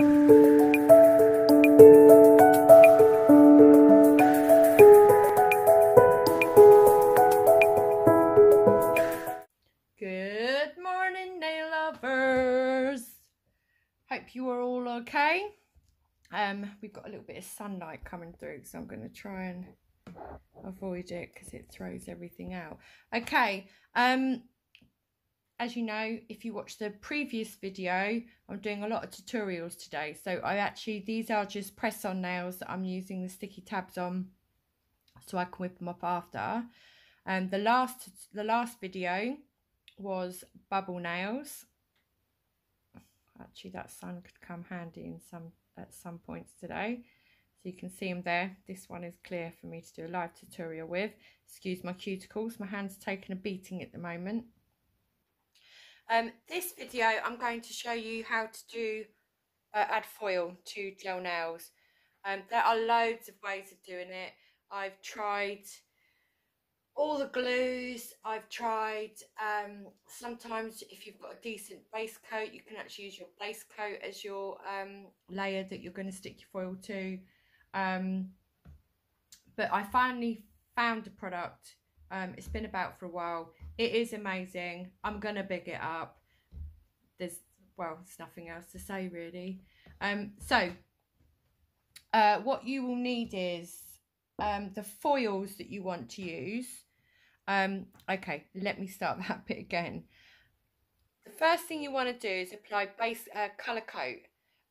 Good morning, nail lovers. Hope you are all okay. Um, we've got a little bit of sunlight coming through, so I'm going to try and avoid it because it throws everything out. Okay. Um, as you know, if you watch the previous video, I'm doing a lot of tutorials today. So I actually, these are just press-on nails that I'm using the sticky tabs on so I can whip them up after. Um, the last, the last video was bubble nails. Actually, that sun could come handy in some at some points today. So you can see them there. This one is clear for me to do a live tutorial with. Excuse my cuticles. My hand's taking a beating at the moment. Um, this video, I'm going to show you how to do uh, add foil to gel nails. Um, there are loads of ways of doing it. I've tried all the glues I've tried. Um, sometimes if you've got a decent base coat, you can actually use your base coat as your um, layer that you're going to stick your foil to. Um, but I finally found a product. Um, it's been about for a while. It is amazing. I'm to big it up. There's, well, there's nothing else to say really. Um, so, uh, what you will need is um, the foils that you want to use. Um, okay, let me start that bit again. The first thing you want to do is apply base uh, colour coat.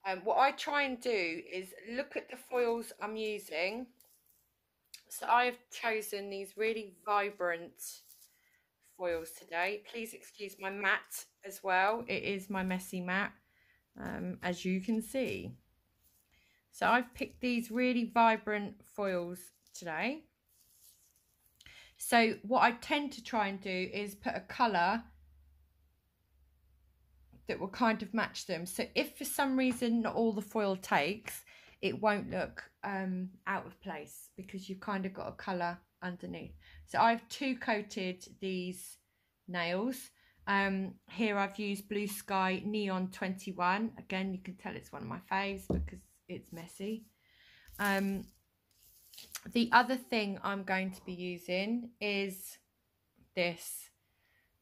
Um, what I try and do is look at the foils I'm using. So I've chosen these really vibrant foils today. Please excuse my mat as well. It is my messy mat, um, as you can see. So I've picked these really vibrant foils today. So what I tend to try and do is put a colour that will kind of match them. So if for some reason not all the foil takes, it won't look um, out of place because you've kind of got a colour underneath. So I've two coated these nails. Um, here I've used Bluesky Neon 21. Again, you can tell it's one of my faves because it's messy. Um, the other thing I'm going to be using is this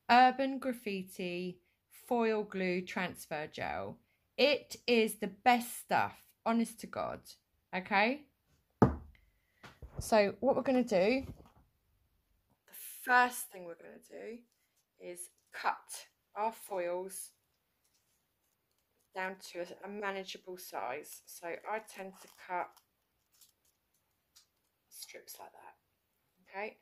Urban Graffiti Foil Glue Transfer Gel. It is the best stuff, honest to God. Okay? So what we're going to do, the first thing we're going to do is cut our foils down to a, manageable size. So I tend to cut strips like that. Okay.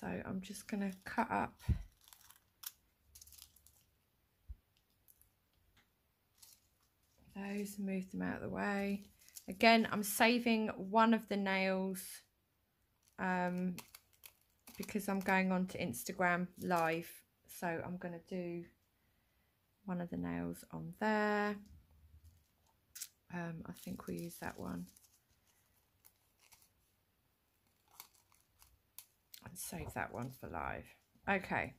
So I'm just going to cut up those, move them out of the way. Again, I'm saving one of the nails um, because I'm going on to Instagram live. So I'm going to do one of the nails on there. Um, I think we'll use that one. and save that one for live. Okay.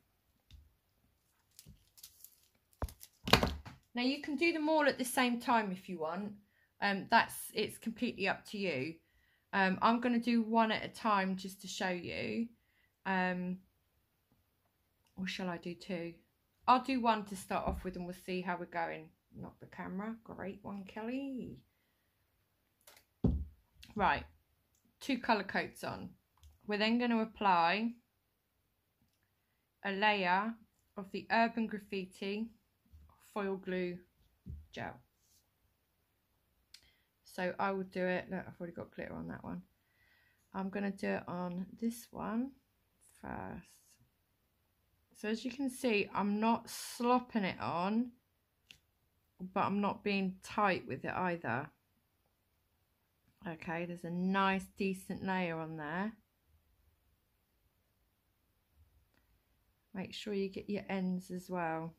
Now you can do them all at the same time if you want. Um, that's it's completely up to you. Um, I'm going to do one at a time just to show you. Um, or shall I do two? I'll do one to start off with and we'll see how we're going. Not the camera. Great one, Kelly. Right. Two colour coats on. We're then going to apply a layer of the Urban Graffiti foil glue gel. So I will do it, look, I've already got glitter on that one. I'm going to do it on this one first. So as you can see, I'm not slopping it on, but I'm not being tight with it either. Okay, there's a nice decent layer on there. make sure you get your ends as well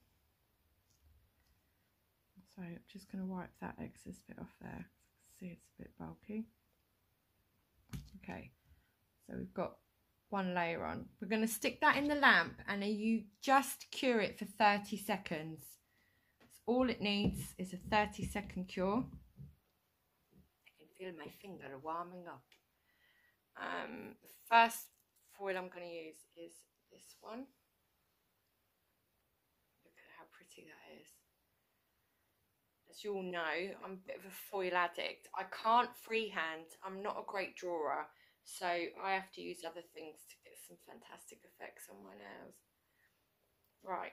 so I'm just going to wipe that excess bit off there see it's a bit bulky okay so we've got one layer on we're going to stick that in the lamp and you just cure it for 30 seconds that's all it needs is a 30 second cure. I can feel my finger warming up. Um, the first foil I'm going to use is this one. Look at how pretty that is. As you all know, I'm a bit of a foil addict. I can't freehand. I'm not a great drawer. So I have to use other things to get some fantastic effects on my nails. Right,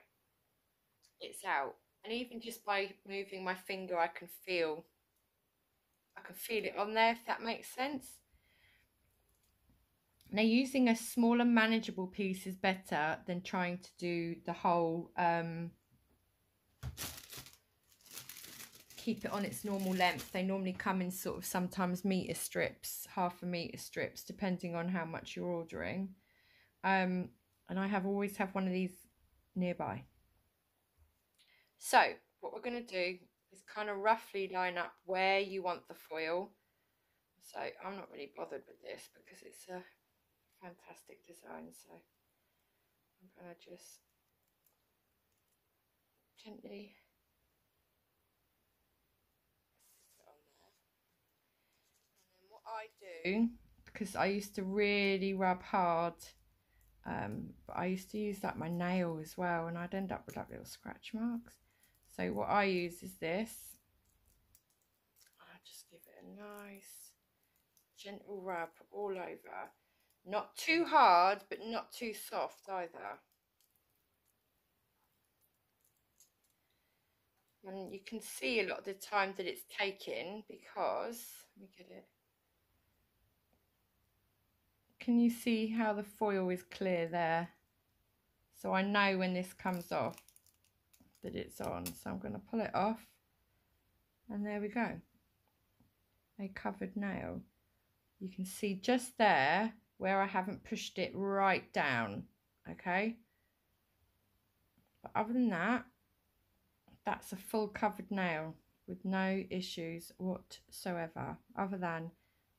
it's out. And even just by moving my finger, I can feel, I can feel it on there, if that makes sense. Now using a smaller manageable piece is better than trying to do the whole, um, keep it on its normal length. They normally come in sort of sometimes metre strips, half a metre strips, depending on how much you're ordering. Um, and I have always have one of these nearby. So what we're going to do is kind of roughly line up where you want the foil. So I'm not really bothered with this because it's a fantastic design. So I'm going to just gently I do because I used to really rub hard um, but I used to use like my nail as well and I'd end up with like little scratch marks. So what I use is this. I'll just give it a nice gentle rub all over. Not too hard, but not too soft either. And you can see a lot of the time that it's taking because, let me get it, can you see how the foil is clear there? So I know when this comes off that it's on. So I'm going to pull it off. And there we go. A covered nail. You can see just there where I haven't pushed it right down. Okay. But other than that, that's a full covered nail with no issues whatsoever other than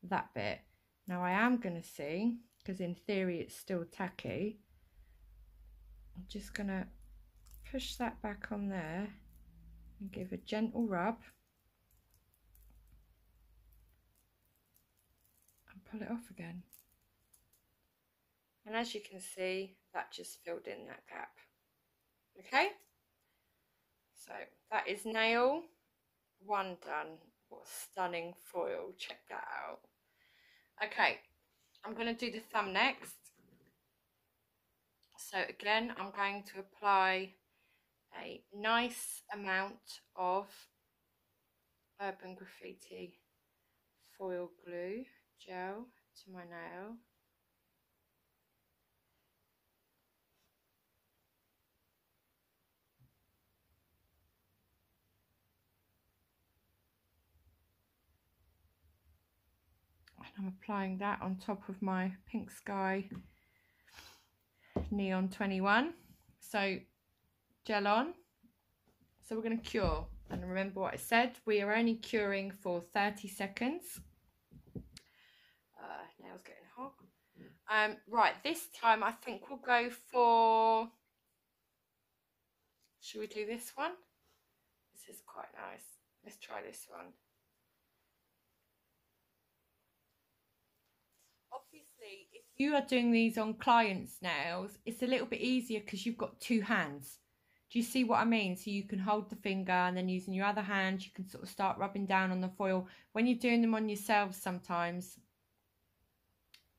that bit. Now I am going to see, because in theory it's still tacky, I'm just going to push that back on there and give a gentle rub and pull it off again. And as you can see, that just filled in that gap. Okay, so that is nail one done. What stunning foil, check that out. Okay, I'm going to do the thumb next. So again, I'm going to apply a nice amount of Urban Graffiti foil glue gel to my nail. I'm applying that on top of my Pink Sky Neon 21. So gel on. So we're going to cure. And remember what I said, we are only curing for 30 seconds. Uh, nails getting hot. Um, right, this time I think we'll go for, should we do this one? This is quite nice. Let's try this one. If you are doing these on clients' nails, it's a little bit easier because you've got two hands. Do you see what I mean? So you can hold the finger and then using your other hand, you can sort of start rubbing down on the foil. When you're doing them on yourselves sometimes,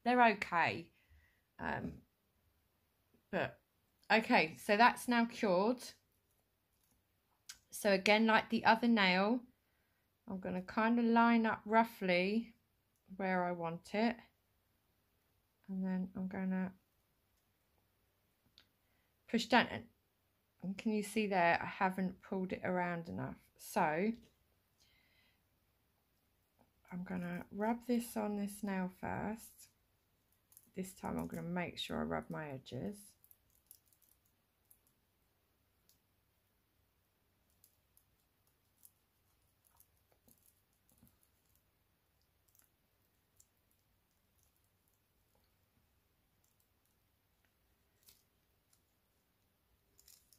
they're okay. Um, but, okay, so that's now cured. So again, like the other nail, I'm going to kind of line up roughly where I want it and then I'm to push down and, can you see there I haven't pulled it around enough. So I'm to rub this on this nail first. This time I'm to make sure I rub my edges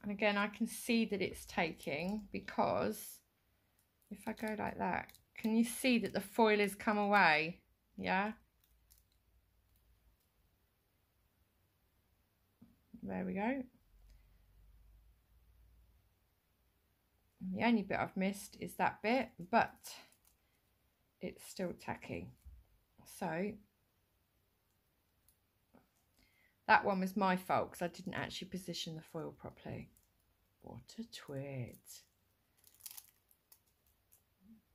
And again, I can see that it's taking because if I go like that, can you see that the foil has come away? Yeah. There we go. The only bit I've missed is that bit, but it's still tacky. So that one was my fault because I didn't actually position the foil properly. What a twit.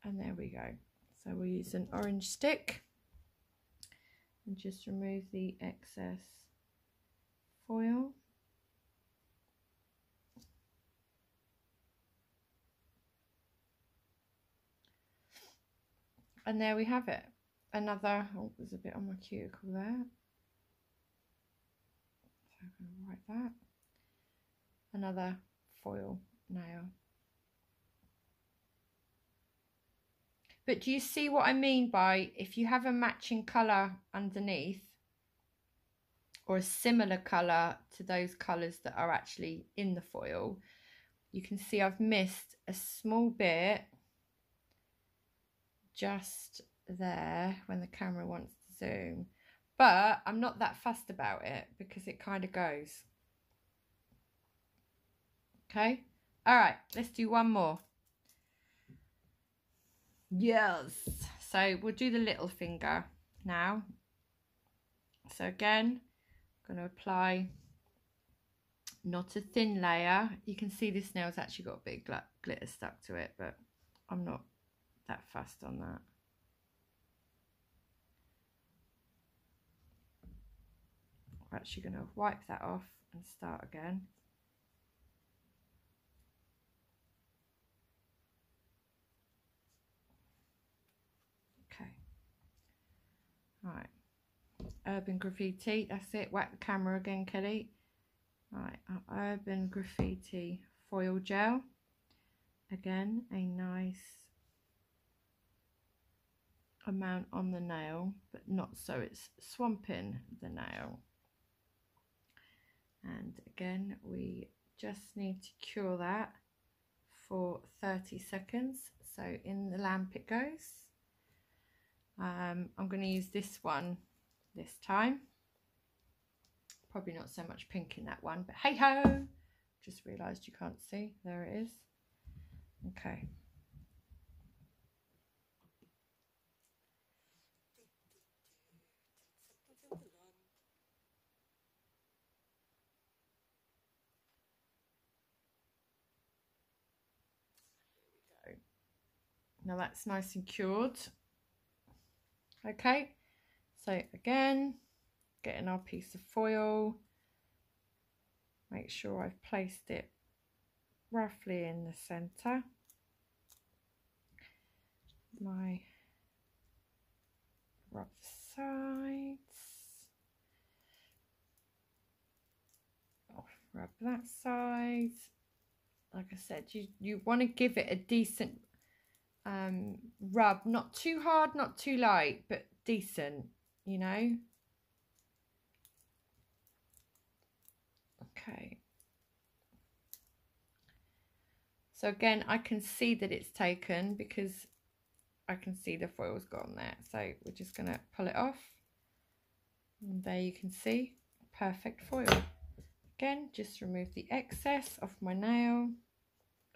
And there we go. So we'll use an orange stick and just remove the excess foil. And there we have it. Another, oh, there's a bit on my cuticle there. Write that. Another foil nail. But do you see what I mean by if you have a matching colour underneath or a similar colour to those colours that are actually in the foil, you can see I've missed a small bit just there when the camera wants to zoom. But I'm not that fussed about it because it kind of goes. Okay. All right, let's do one more. Yes. So we'll do the little finger now. So again, I'm going to apply not a thin layer. You can see this nail's actually got a bit of glitter stuck to it, but I'm not that fast on that. Actually going to wipe that off and start again. Okay. Right. Urban Graffiti, that's it. Whack the camera again, Kelly. Right, uh, Urban Graffiti foil gel. Again, a nice amount on the nail, but not so it's swamping the nail. And again, we just need to cure that for 30 seconds. So in the lamp it goes. Um, I'm going to use this one this time. Probably not so much pink in that one, but hey ho! Just realised you can't see. There it is. Okay. Now that's nice and cured. Okay, so again, getting our piece of foil. Make sure I've placed it roughly in the center. My rough sides. Oh, rub that side. Like I said, you, you want to give it a decent um, rub. Not too hard, not too light, but decent, you know. Okay. So again, I can see that it's taken because I can see the foil's gone there. So we're just going to pull it off. And there you can see, perfect foil. Again, just remove the excess off my nail.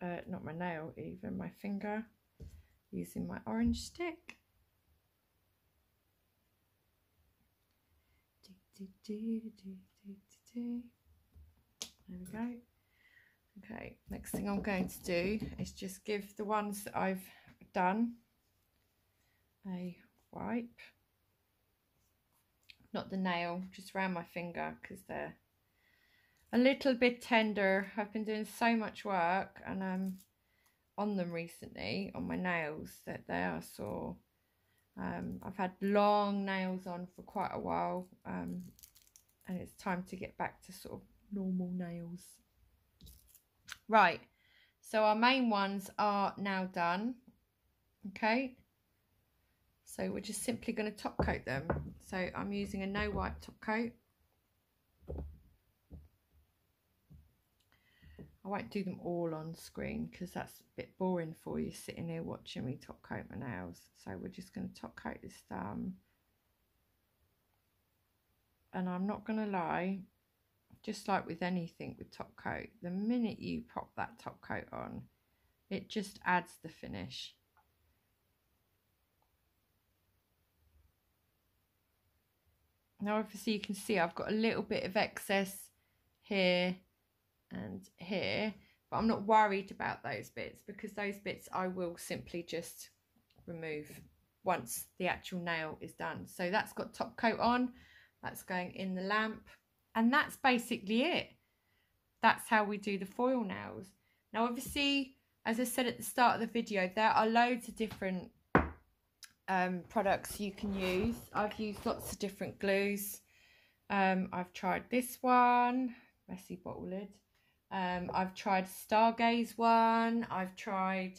Uh, not my nail, even my finger using my orange stick. There we go. Okay, next thing I'm going to do is just give the ones that I've done a wipe. Not the nail, just around my finger because they're a little bit tender. I've been doing so much work and um, on them recently on my nails that they are sore. Um, I've had long nails on for quite a while um, and it's time to get back to sort of normal nails. Right, so our main ones are now done. Okay, so we're just simply going to top coat them. So I'm using a no wipe top coat. I won't do them all on screen because that's a bit boring for you sitting here watching me top coat my nails. So we're just going to top coat this thumb. And I'm not going to lie, just like with anything with top coat, the minute you pop that top coat on, it just adds the finish. Now obviously you can see I've got a little bit of excess here and here, but I'm not worried about those bits because those bits I will simply just remove once the actual nail is done. So that's got top coat on, that's going in the lamp, and that's basically it. That's how we do the foil nails. Now obviously, as I said at the start of the video, there are loads of different um, products you can use. I've used lots of different glues. Um, I've tried this one, messy bottle lid. Um, I've tried Stargaze one. I've tried,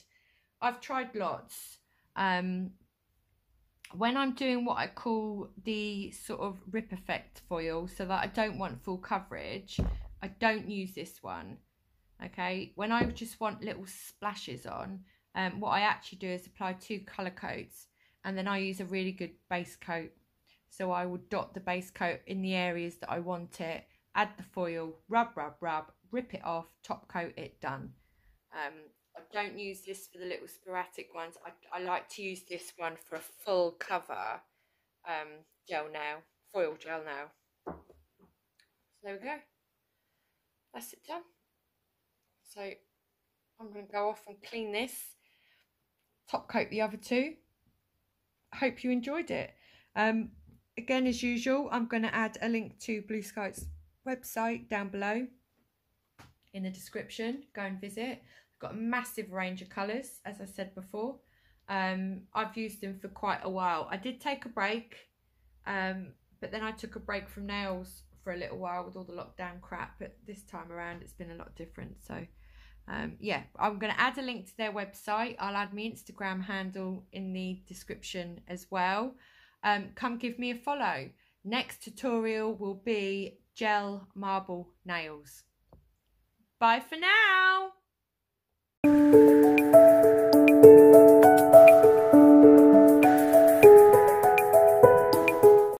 I've tried lots. Um, when I'm doing what I call the sort of rip effect foil, so that I don't want full coverage, I don't use this one. Okay, when I just want little splashes on, um, what I actually do is apply two colour coats and then I use a really good base coat. So I would dot the base coat in the areas that I want it, add the foil, rub, rub, rub, rip it off, top coat it, done. Um, I don't use this for the little sporadic ones. I, I like to use this one for a full cover um, gel nail, foil gel nail. So there we go. That's it done. So I'm going to go off and clean this, top coat the other two hope you enjoyed it. Um, again, as usual, I'm going to add a link to Bluesky's website down below in the description. Go and visit. I've got a massive range of colours, as I said before. Um, I've used them for quite a while. I did take a break, um, but then I took a break from nails for a little while with all the lockdown crap. But this time around, it's been a lot different. So um, yeah, I'm going to add a link to their website. I'll add my Instagram handle in the description as well. Um, come give me a follow. Next tutorial will be gel marble nails. Bye for now.